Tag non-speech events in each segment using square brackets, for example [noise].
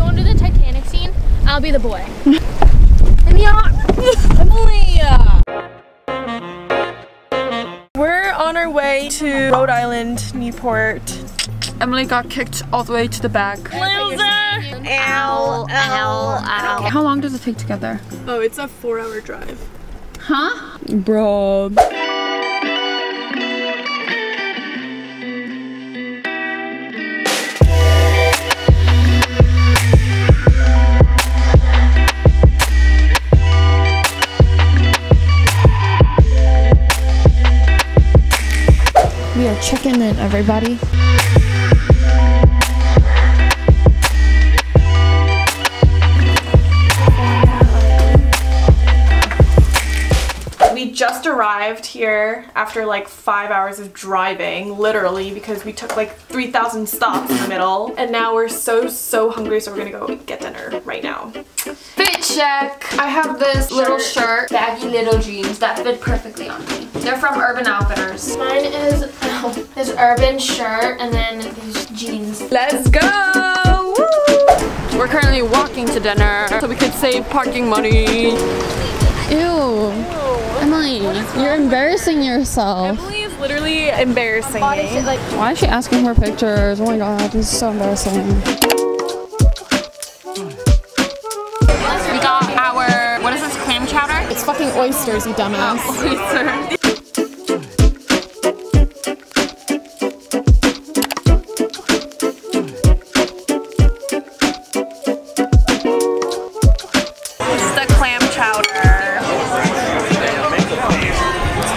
you want to do the Titanic scene? I'll be the boy. In the arm. Emily! We're on our way to Rhode Island, Newport. Emily got kicked all the way to the back. Ow, ow, ow. How long does it take to get there? Oh, it's a four hour drive. Huh? Bro. We are checking in, everybody. We just arrived here after like five hours of driving, literally, because we took like 3,000 stops in the middle. And now we're so, so hungry, so we're gonna go get dinner right now. Fit check. I have this little shirt, baggy little jeans that fit perfectly on me. They're from Urban Outfitters. Mine is oh, this urban shirt and then these jeans. Let's go! Woo! We're currently walking to dinner so we could save parking money. Ew. Emily, you're embarrassing yourself. Emily is literally embarrassing me. Why is she asking for pictures? Oh my god, this is so embarrassing. It's fucking oysters, you dumbass. [laughs] Clam chowder.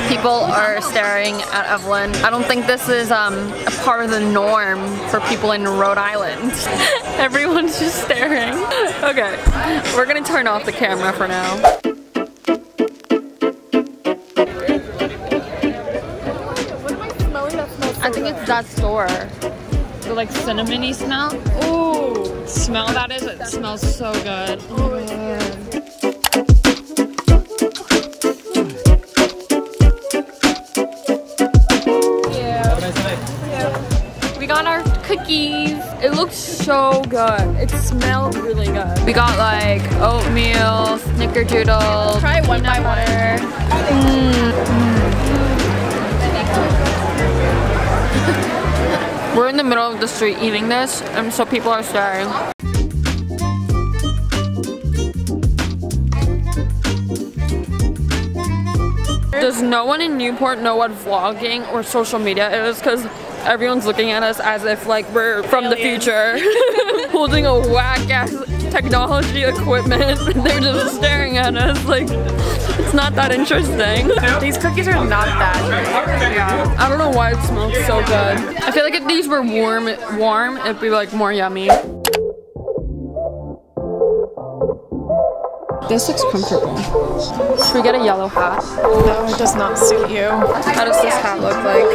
People are staring at Evelyn. I don't think this is um, a part of the norm for people in Rhode Island. [laughs] Everyone's just staring. Okay, we're gonna turn off the camera for now. That store. The like cinnamony smell. Ooh, smell that is. It smells so good. Oh my god. We got our cookies. It looks so good. It smells really good. We got like oatmeal, snickerdoodle, Try it one by one. We're in the middle of the street eating this, and so people are staring. Does no one in Newport know what vlogging or social media is? Because everyone's looking at us as if like we're from the future, [laughs] holding a whack ass technology equipment. [laughs] They're just staring at us like it's not that interesting. These cookies are not bad. Yeah. I don't know why it smells so good. I feel like if these were warm, warm, it'd be like more yummy. This looks comfortable. Should we get a yellow hat? No, it does not suit you. How does this hat look like?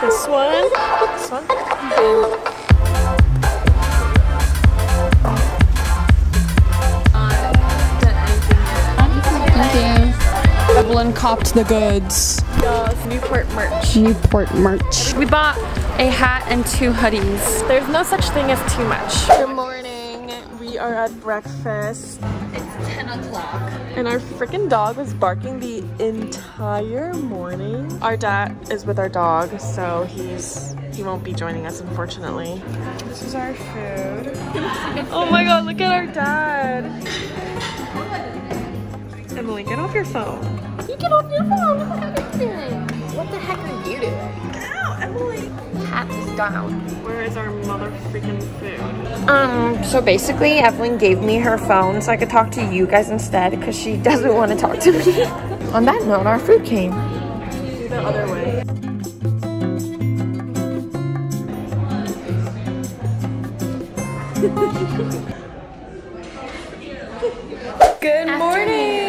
This one. This one. You. Evelyn copped the goods. Yes, Newport merch. Newport merch. We bought a hat and two hoodies. There's no such thing as too much. Good morning. We are at breakfast. It's 10 o'clock. And our freaking dog was barking the entire morning. Our dad is with our dog, so he's he won't be joining us unfortunately. This is our food. [laughs] oh my god, look at our dad. Emily, get off your phone. You get off your phone. Look what you're doing. What the heck are you doing? Ow, Emily. Hat is down. Where is our mother freaking food? Um, so basically, Evelyn gave me her phone so I could talk to you guys instead because she [laughs] doesn't want to talk to me. [laughs] On that note, our food came. Do the other way. [laughs] Good morning!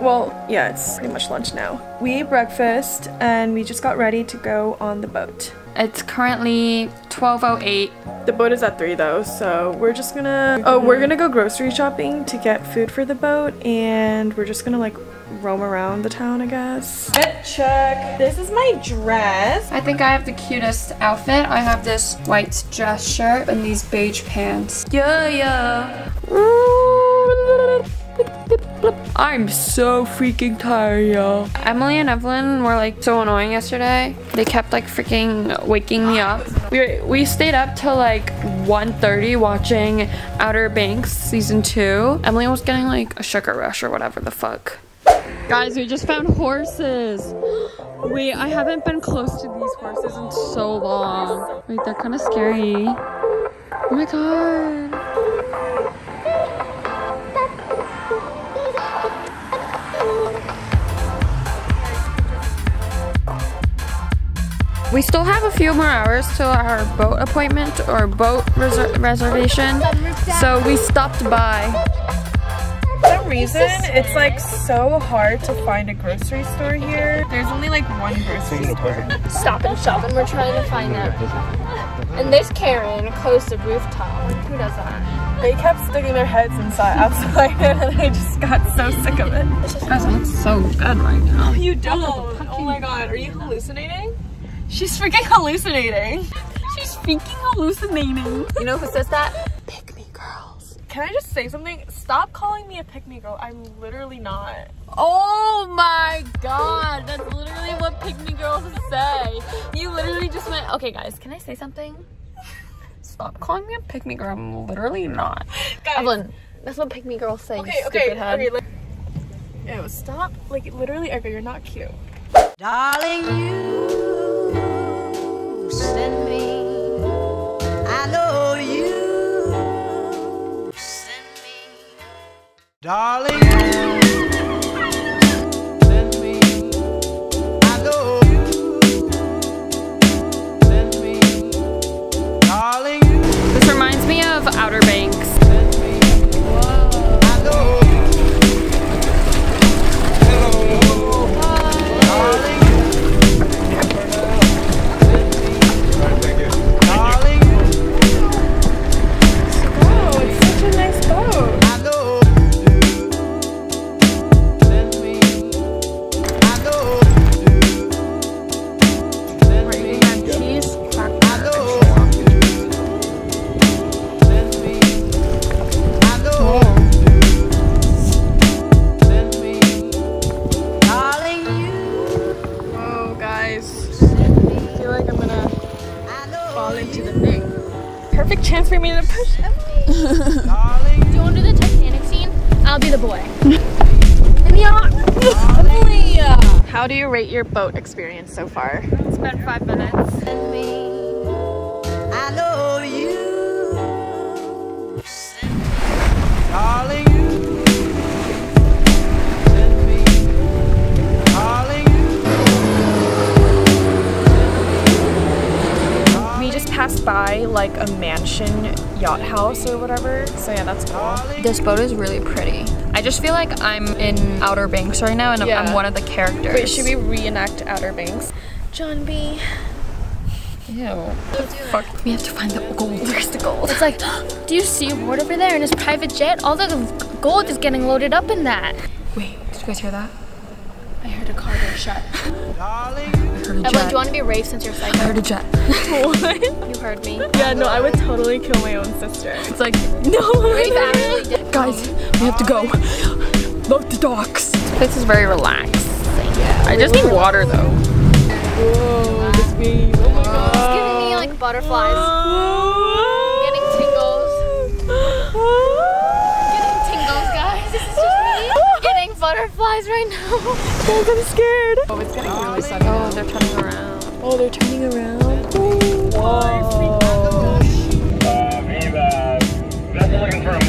Well, yeah, it's pretty much lunch now. We ate breakfast and we just got ready to go on the boat. It's currently 12.08. The boat is at 3 though, so we're just gonna... Oh, we're gonna go grocery shopping to get food for the boat, and we're just gonna like roam around the town, I guess. Get check. This is my dress. I think I have the cutest outfit. I have this white dress shirt and these beige pants. Yeah, yeah. I'm so freaking tired, y'all. Emily and Evelyn were like so annoying yesterday. They kept like freaking waking me up. We, we stayed up till like 1.30 watching Outer Banks season 2. Emily was getting like a sugar rush or whatever the fuck. Guys, we just found horses. [gasps] Wait, I haven't been close to these horses in so long. Wait, they're kind of scary. Oh my god. We still have a few more hours till our boat appointment or boat reser reservation. So we stopped by. For some reason, it's like so hard to find a grocery store here. There's only like one grocery store. Stop and shop and we're trying to find them. And there's Karen close to rooftop. Who does that? They kept sticking their heads inside outside [laughs] and I just got so sick of it. Guys, it looks so good right now. You don't. Oh my god, are you hallucinating? She's freaking hallucinating. She's freaking hallucinating. You know who says that? Pick me girls. Can I just say something? Stop calling me a pick me girl. I'm literally not. Oh my god, that's literally what pick me girls say. You literally just went, okay guys, can I say something? Stop calling me a pick me girl. I'm literally not. Guys, Evelyn, that's what pick me girls say, okay, you okay, stupid head. okay. Like, ew, stop. Like, literally, okay, you're not cute. Darling, you Darling, I'll be the boy. In the arm. How do you rate your boat experience so far? It's been five minutes. Like a mansion yacht house or whatever. So yeah, that's cool. This boat is really pretty. I just feel like I'm in Outer Banks right now and I'm- I'm one of the characters. Wait, should we reenact Outer Banks? John B. Ew. Fuck. We have to find the gold. Where's the gold? It's like, [gasps] do you see a board over there in his private jet? All the gold is getting loaded up in that. Wait, did you guys hear that? I heard a car door shut. darling, I heard a Evelyn, do you want to be Rafe since you're I heard a jet. [laughs] what? You heard me. Yeah, no, I would totally kill my own sister. It's like, no. Rafe actually [laughs] did. guys, we have to go. Load the docks. This place is very relaxed. I just need water though. Whoa, this baby. Oh my god. It's giving me like butterflies. Getting tingles. Getting tingles, guys. This is just me getting butterflies right now. [laughs] Guys, I'm scared. Oh, it's getting really sunny. Oh, they're turning around. Oh, they're turning around. Whoa. Viva. Just looking for a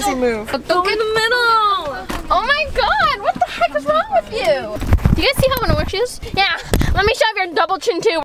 seriously move. Go in the middle. Oh my god, what the heck is wrong with you? Do you guys see how annoying she is? Yeah, let me shove your double chin too.